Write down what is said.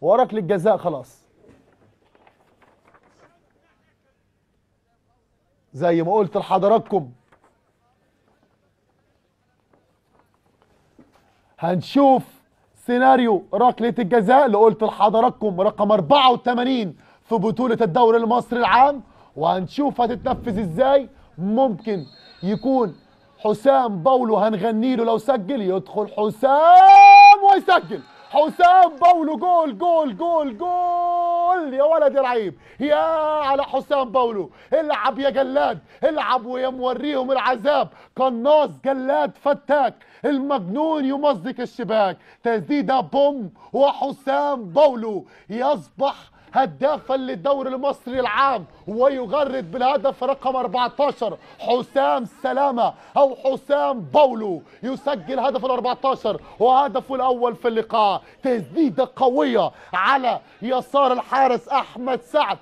وركله جزاء خلاص. زي ما قلت لحضراتكم. هنشوف سيناريو ركلة الجزاء اللي قلت لحضراتكم رقم 84 في بطولة الدوري المصري العام. وهنشوف هتتنفذ إزاي. ممكن يكون حسام باولو هنغني له لو سجل يدخل حسام ويسجل. حسام باولو جول جول جول جول. يا ولد يا لعيب يا على حسام باولو. العب يا جلاد. العب ويا موريهم العذاب. قناص جلاد فتاك. المجنون يمزق الشباك. تسديدة بوم وحسام باولو. يصبح هدافا للدوري المصري العام ويغرد بالهدف رقم 14 حسام سلامة أو حسام باولو يسجل هدف ال 14 وهدفه الأول في اللقاء. تسديدة قوية على يسار الحارس أحمد سعد.